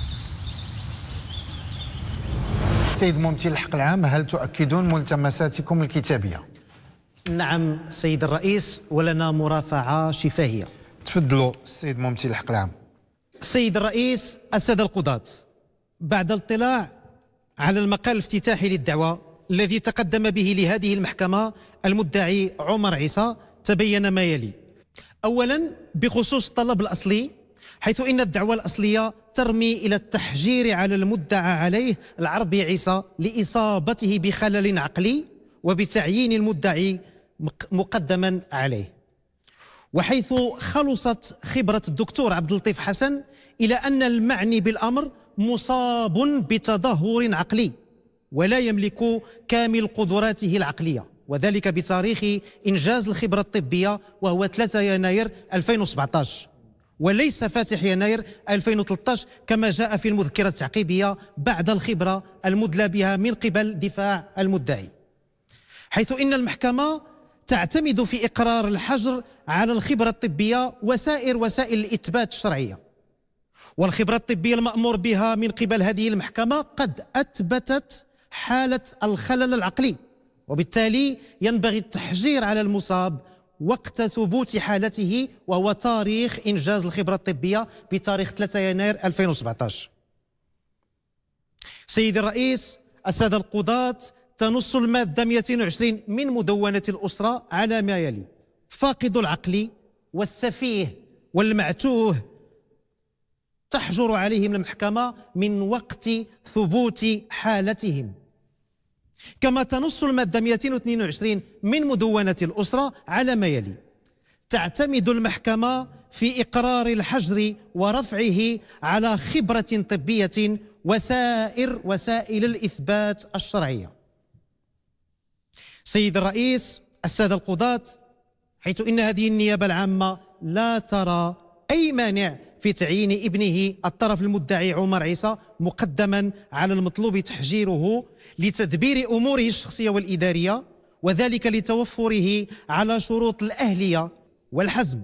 سيد ممثل الحق العام هل تؤكدون ملتمساتكم الكتابية؟ نعم سيد الرئيس ولنا مرافعة شفاهية. تفضلوا السيد ممثل الحق العام. سيد الرئيس السادة القضاة بعد الاطلاع على المقال الافتتاحي للدعوة الذي تقدم به لهذه المحكمة المدعي عمر عيسى تبين ما يلي. أولا بخصوص الطلب الأصلي حيث إن الدعوة الأصلية ترمي إلى التحجير على المدعى عليه العربي عيسى لإصابته بخلل عقلي وبتعيين المدعي مق- مقدما عليه. وحيث خلصت خبرة الدكتور عبد اللطيف حسن إلى أن المعني بالأمر مصاب بتدهور عقلي ولا يملك كامل قدراته العقلية وذلك بتاريخ إنجاز الخبرة الطبية وهو 3 يناير 2017 وليس فاتح يناير 2013 كما جاء في المذكرة التعقيبية بعد الخبرة المدلى بها من قبل دفاع المدعي. حيث إن المحكمة تعتمد في إقرار الحجر على الخبرة الطبية وسائر وسائل الإثبات الشرعية. والخبرة الطبية المأمور بها من قبل هذه المحكمة قد أثبتت حالة الخلل العقلي وبالتالي ينبغي التحجير على المصاب وقت ثبوت حالته وهو تاريخ إنجاز الخبرة الطبية بتاريخ 3 يناير 2017 سيدي الرئيس السادة القضاة تنص المادة 220 من مدونة الأسرة على ما يلي. فاقد العقل والسفيه والمعتوه تحجر عليهم المحكمة من وقت ثبوت حالتهم. كما تنص المادة 222 من مدونة الأسرة على ما يلي. تعتمد المحكمة في إقرار الحجر ورفعه على خبرة طبية وسائر وسائل الإثبات الشرعية. سيد الرئيس السادة القضاة حيث إن هذه النيابة العامة لا ترى أي مانع في تعيين ابنه الطرف المدعي عمر عيسى مقدما على المطلوب تحجيره لتدبير أموره الشخصية والإدارية وذلك لتوفره على شروط الأهلية والحزم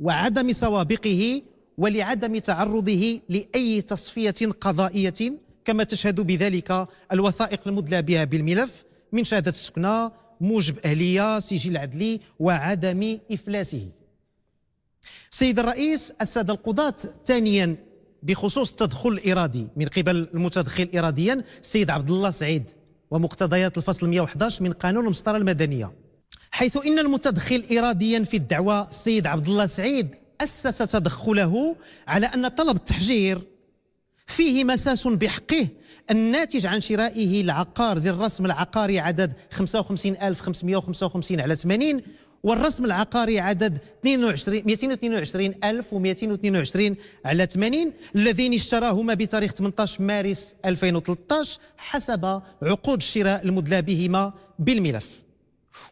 وعدم سوابقه ولعدم تعرضه لأي تصفية قضائية كما تشهد بذلك الوثائق المدلى بها بالملف من شهادة السكنى موجب أهلية سجل عدلي وعدم إفلاسه. سيد الرئيس السادة القضاة ثانيا بخصوص التدخل الإرادي من قبل المتدخل إراديا السيد عبد الله سعيد ومقتضيات الفصل 111 من قانون المسطرة المدنية. حيث إن المتدخل إراديا في الدعوة السيد عبد الله سعيد أسس تدخله على أن طلب التحجير. فيه مساس بحقه الناتج عن شرائه العقار ذي الرسم العقاري عدد 55555 على 80 والرسم العقاري عدد 22 222222 على 80 اللذين اشتراهما بتاريخ 18 مارس 2013 حسب عقود الشراء المدلى بهما بالملف.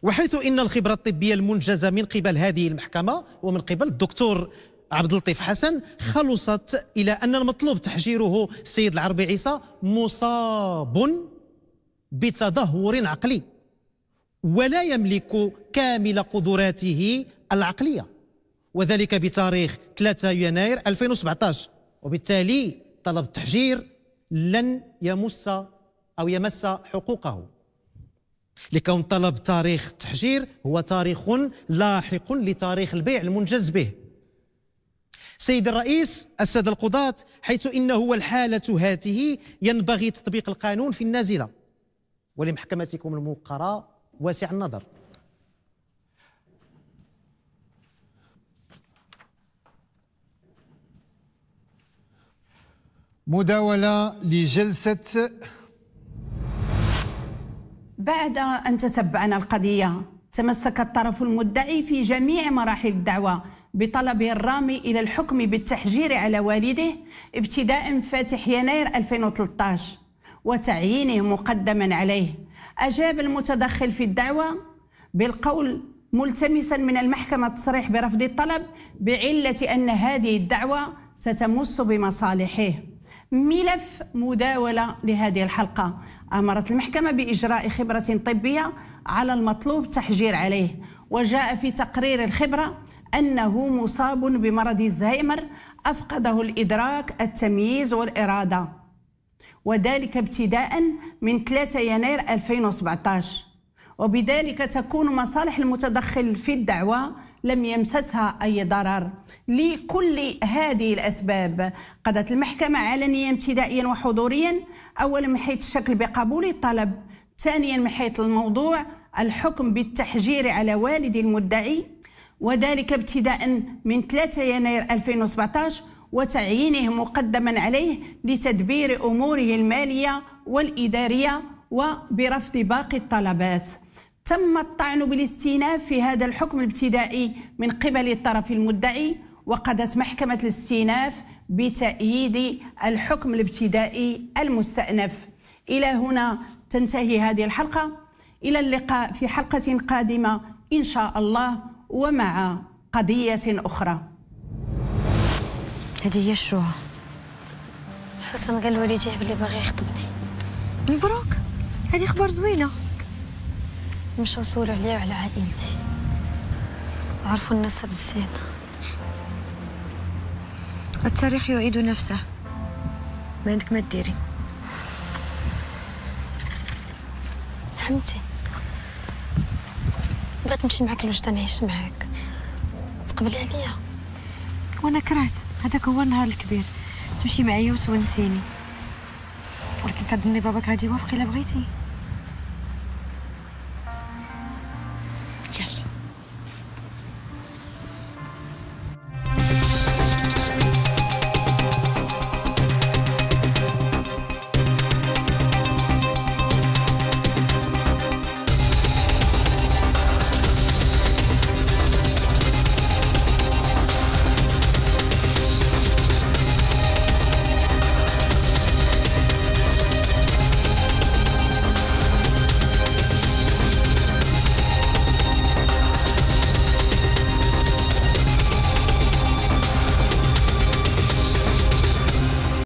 وحيث إن الخبرة الطبية المنجزة من قبل هذه المحكمة ومن قبل الدكتور عبد اللطيف حسن خلصت إلى أن المطلوب تحجيره السيد العربي عيسى مصاب بتدهور عقلي. ولا يملك كامل قدراته العقلية. وذلك بتاريخ 3 يناير 2017 وبالتالي طلب التحجير لن يمس أو يمس حقوقه. لكون طلب تاريخ التحجير هو تاريخ لاحق لتاريخ البيع المنجز به. سيد الرئيس السادة القضاة حيث إنه والحالة هاته ينبغي تطبيق القانون في النازلة. ولمحكمتكم الموقرة واسع النظر. مداولة لجلسة بعد أن تتبعنا القضية تمسك الطرف المدعي في جميع مراحل الدعوة بطلب الرامي إلى الحكم بالتحجير على والده ابتداء فاتح يناير 2013 وتعيينه مقدما عليه. أجاب المتدخل في الدعوة بالقول ملتمسا من المحكمة التصريح برفض الطلب بعلة أن هذه الدعوة ستمس بمصالحه. ملف مداولة لهذه الحلقة. أمرت المحكمة بإجراء خبرة طبية على المطلوب تحجير عليه وجاء في تقرير الخبرة أنه مصاب بمرض الزهايمر أفقده الإدراك التمييز والإرادة. وذلك ابتداء من 3 يناير 2017 وبذلك تكون مصالح المتدخل في الدعوة لم يمسسها أي ضرر لكل هذه الأسباب. قضت المحكمة علنيا ابتدائيا وحضوريا أولا من حيث الشكل بقبول الطلب ثانيا من حيث الموضوع الحكم بالتحجير على والد المدعي. وذلك ابتداء من 3 يناير 2017 وتعيينه مقدما عليه لتدبير أموره المالية والإدارية وبرفض باقي الطلبات. تم الطعن بالاستئناف في هذا الحكم الابتدائي من قبل الطرف المدعي وقضت محكمة الاستئناف بتأييد الحكم الابتدائي المستأنف. إلى هنا تنتهي هذه الحلقة. إلى اللقاء في حلقة قادمة إن شاء الله ومع قضية أخرى. هذه هي الشوهة حسن قال لوالديه بلي باغي يخطبني. مبروك. هذه خبر زوينة. مشاو سولوا عليا وعلى عائلتي عرفوا النسب الزين. التاريخ يعيد نفسه. ما عندك ما ديري حمتي بغيت نمشي معاك لوجدة نعيش معاك. تقبلي عليا. وأنا كرهت. هذاك هو النهار الكبير. تمشي معايا وتونسيني. ولكن كنظني باباك غادي يوافق إلا بغيتي.